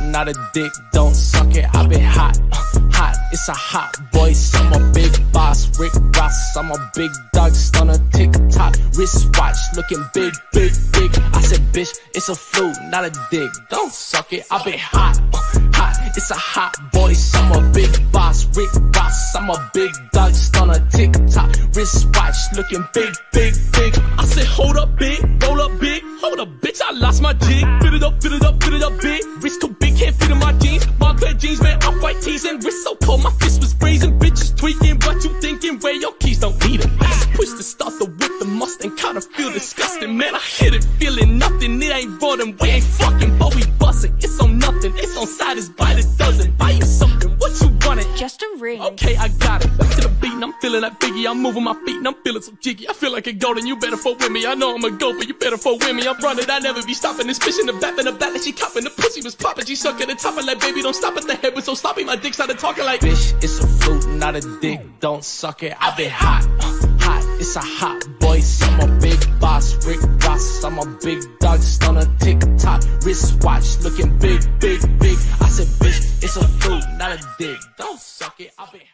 not a dick. Don't suck it. I've been hot, uh, hot. It's a hot boy. I'm a big boss. Rick Ross. I'm a big dog. Stunner. TikTok. Wristwatch. Looking big, big, big. I said, bitch, it's a flu, not a dick. Don't suck it. I've been hot, uh, hot. It's a hot boy. I'm a big boss. Rick Ross. I'm a big dog. Stunner. TikTok. Wristwatch. Looking big, big, big. I said, hold up, big. Roll up, big. Hold up, bitch. I lost my jig. Fit it up, fit it up, fit it up, big. Wrist Off white and wrist so cold. My fist was brazen. Bitches tweaking. What you thinking? Where your keys don't need just push to start the whip, the Mustang. Kinda feel disgusting, man. I hit it, feeling nothing. It ain't and we ain't fucking, but we bustin'. It's on nothing. It's on side, it's by the dozen. Buy you something. What you want it? Just a ring. Okay, I got it. Back to the beat, feeling that biggie. I'm moving my feet and I'm feeling so jiggy. I feel like a golden, you better fuck with me. I know I'm a go, but you better fuck with me. I'm running, I never be stopping. This bitch in the back, and the back, and she copping. The pussy was popping, she sucking the top, of like, baby, don't stop at The head was so sloppy, my dick started talking like, bitch, it's a flute, not a dick, don't suck it. I've been hot, uh, hot, it's a hot voice. I'm a big boss, Rick Ross. I'm a big dog, on a tick tock, wristwatch, looking big, big, big. I said, bitch, it's a flute, not a dick, don't suck it. i been